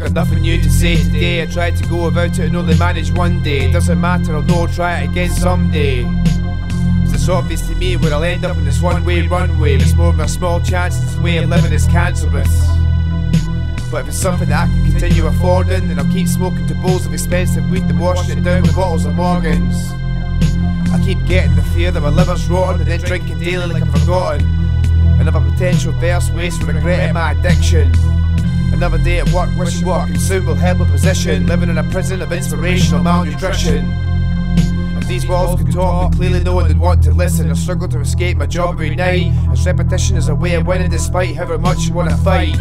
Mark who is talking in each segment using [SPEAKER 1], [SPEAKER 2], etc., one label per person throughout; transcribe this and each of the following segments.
[SPEAKER 1] nothing new to say today. I tried to go about it and only managed one day. It Doesn't matter, I'll know try it again someday. It's obvious to me where I'll end up in this one way runway. It's more of a small chance this way of living is cancerous. But if it's something that I can continue affording, then I'll keep smoking to bowls of expensive weed and washing it down with bottles of Morgans. I keep getting the fear that my liver's rotten and then drinking daily like I'm forgotten. Another potential verse waste for regretting my addiction. Another day at work wishing what I can soon will help a position, living in a prison of inspirational malnutrition. If these walls could talk, then clearly no one would want to listen. I struggle to escape my job every night, as repetition is a way of winning despite however much you want to fight.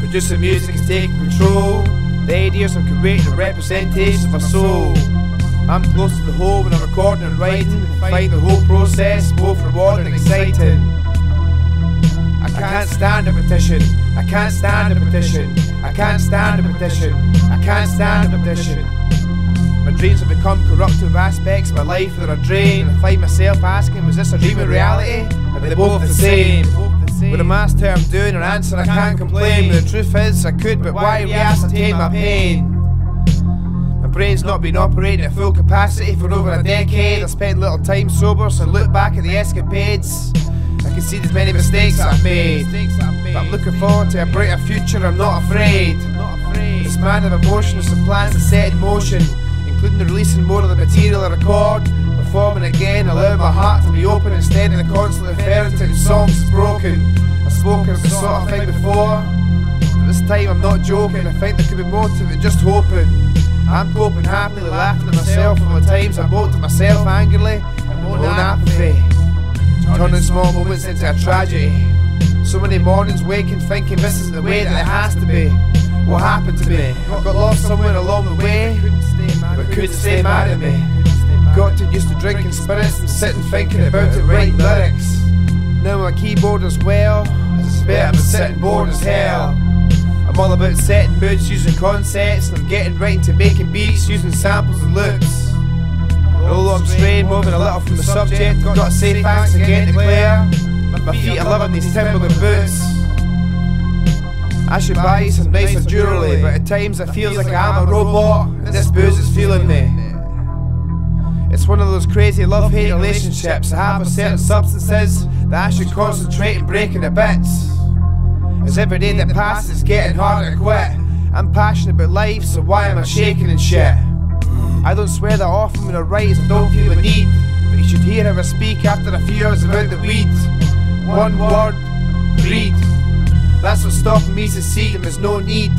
[SPEAKER 1] Producing music is taking control. The ideas I'm creating are representations of my soul. I'm close to the hole when I'm recording and writing, and find the whole process both rewarding and exciting. I can't stand a petition. I can't stand a petition. I can't stand a petition. I can't stand a petition. My dreams have become corruptive aspects of my life that are drained. I find myself asking, was this a dream or reality? Are they both the same? With a master I'm doing an answer I can't complain. But the truth is I could, but why re-ascertain my pain? My brain's not been operating at full capacity for over a decade. I spent little time sober, so look back at the escapades. I can see there's many mistakes I've made. But I'm looking forward to a brighter future, I'm not afraid. This man of emotions and plans are set in motion, including the releasing more of the material I record, performing again, allowing my heart to be open instead of the constantly referring to songs that's broken. I've spoken of this sort of thing before. But this time I'm not joking, I think there could be more to it just hoping. I'm coping happily, laughing at myself for the times I mocked at myself angrily and own apathy. Turning small moments into a tragedy. So many mornings waking thinking this isn't the way that it has to be. What happened to me? I got lost somewhere along the way, but couldn't stay mad at me. Got too used to drinking spirits and sitting thinking about it writing lyrics. Now my keyboard as well, it's better than sitting bored as hell. I'm all about setting moods using concepts and I'm getting right into making beats using samples and loops. Although I'm straying, moving a little from the subject, I've got to say thanks again to Claire. My feet are loving these Timberland boots. I should buy you some nicer jewellery, but at times it feels like I'm a robot and this booze is feeling me. It's one of those crazy love-hate relationships I have with certain substances that I should concentrate and breaking to bits. As every day that passes it's getting harder to quit. I'm passionate about life, so why am I shaking and shit? I don't swear that often when I write I don't feel the need, but you should hear how I speak after a few hours about the weed. One word, greed. That's what's stopping me to see them, there's no need.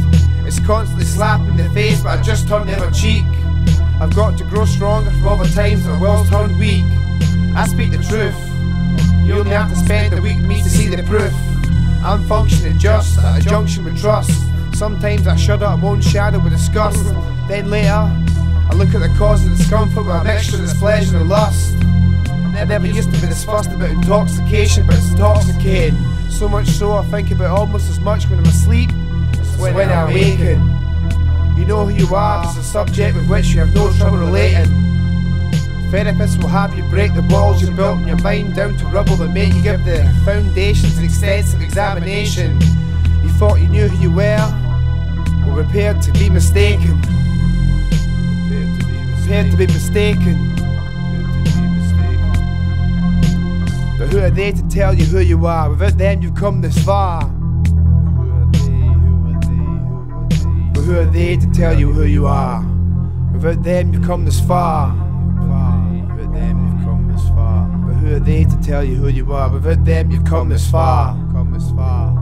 [SPEAKER 1] It's constantly slapping the face, but I just turn the other cheek. I've got to grow stronger from all the times that the world's turned weak. I speak the truth. You only have to spend a week with me to see the proof. I'm functioning just at a junction with trust. Sometimes I shudder at my own shadow with disgust. Then later, I look at the cause of discomfort with a mixture of pleasure and lust. I never used to be this fussed about intoxication, but it's intoxicating. So much so I think about almost as much when I'm asleep as when, when I awaken. You know who you are, there's a subject with which you have no trouble relating. Therapists will have you break the walls you built in your mind down to rubble that make you give the foundations an extensive examination. You thought you knew who you were, were prepared to be mistaken. Prepared to be mistaken. But who are they to tell you who you are? Without them, you've come this far. But who are they to tell you who you are? Without them, you've come this far. Without them, you've come this far. But who are they to tell you who you are? Without them, you've come this far. Come this far.